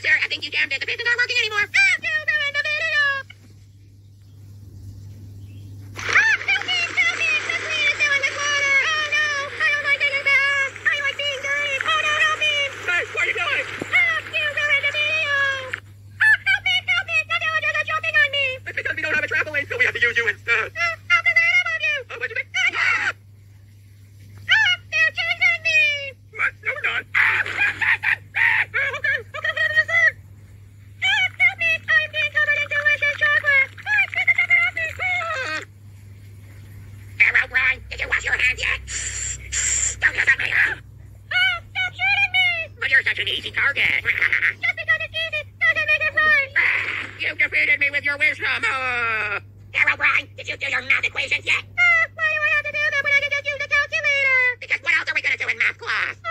sir, I think you jammed it. The pistons aren't working anymore. Ah, you ruined such an easy target. Jessica defeated! Thunder made it right. you defeated me with your wisdom! Uh... Carol Bryan, did you do your math equations yet? Uh, why do I have to do that when I can just use a calculator? Because what else are we going to do in math class?